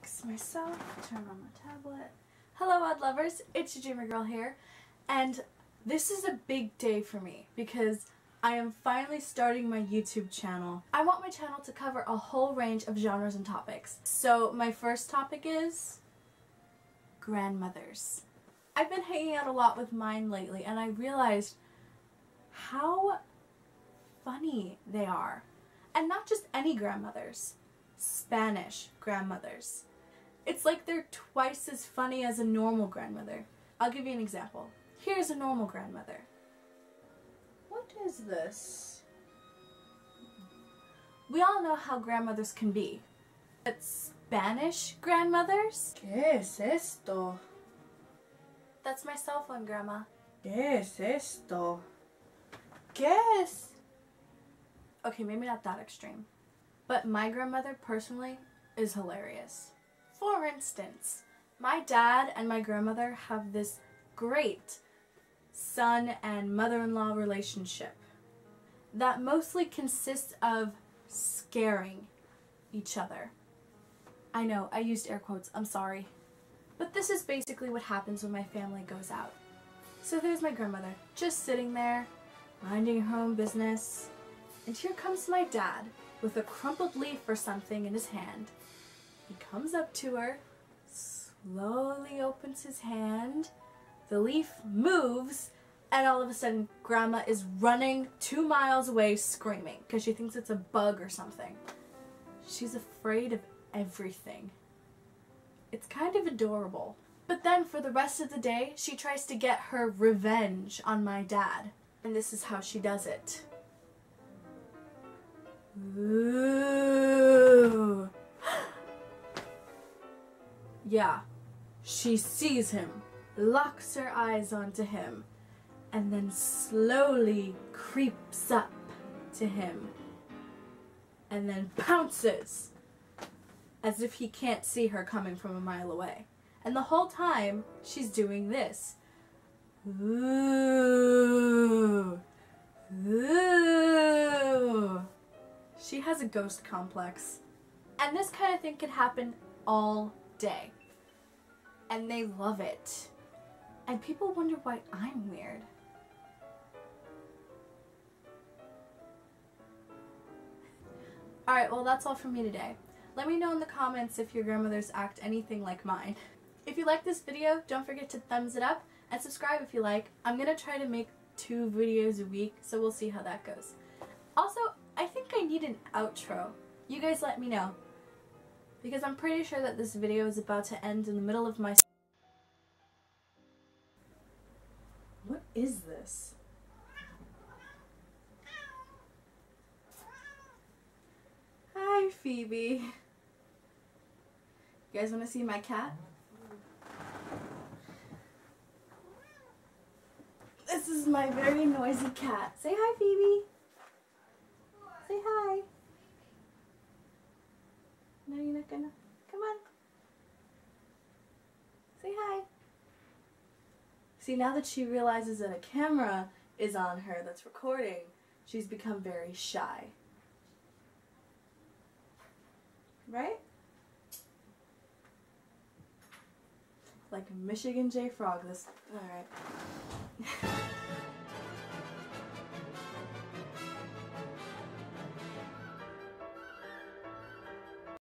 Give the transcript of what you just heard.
fix myself, turn on my tablet. Hello odd lovers, it's your Dreamer Girl here, and this is a big day for me because I am finally starting my YouTube channel. I want my channel to cover a whole range of genres and topics. So my first topic is grandmothers. I've been hanging out a lot with mine lately and I realized how funny they are. And not just any grandmothers. Spanish grandmothers. It's like they're twice as funny as a normal grandmother. I'll give you an example. Here's a normal grandmother. What is this? We all know how grandmothers can be. But Spanish grandmothers? ¿Qué es esto? That's my cell phone, Grandma. ¿Qué es esto? ¿Qué es? Okay, maybe not that extreme. But my grandmother, personally, is hilarious. For instance, my dad and my grandmother have this great son and mother-in-law relationship that mostly consists of scaring each other. I know, I used air quotes, I'm sorry. But this is basically what happens when my family goes out. So there's my grandmother, just sitting there, minding her own business. And here comes my dad, with a crumpled leaf or something in his hand. He comes up to her, slowly opens his hand, the leaf moves, and all of a sudden grandma is running two miles away screaming because she thinks it's a bug or something. She's afraid of everything. It's kind of adorable. But then for the rest of the day, she tries to get her revenge on my dad. And this is how she does it. Ooh. yeah. She sees him, locks her eyes onto him, and then slowly creeps up to him, and then pounces as if he can't see her coming from a mile away. And the whole time, she's doing this. Ooh. Has a ghost complex. And this kind of thing can happen all day. And they love it. And people wonder why I'm weird. Alright, well that's all from me today. Let me know in the comments if your grandmothers act anything like mine. If you like this video, don't forget to thumbs it up and subscribe if you like. I'm going to try to make two videos a week, so we'll see how that goes. Also, I think I need an outro. You guys let me know. Because I'm pretty sure that this video is about to end in the middle of my... What is this? Hi, Phoebe. You guys want to see my cat? This is my very noisy cat. Say hi, Phoebe. Say hi. No, you're not gonna. Come on. Say hi. See, now that she realizes that a camera is on her that's recording, she's become very shy. Right? Like Michigan J. Frog, this. Alright.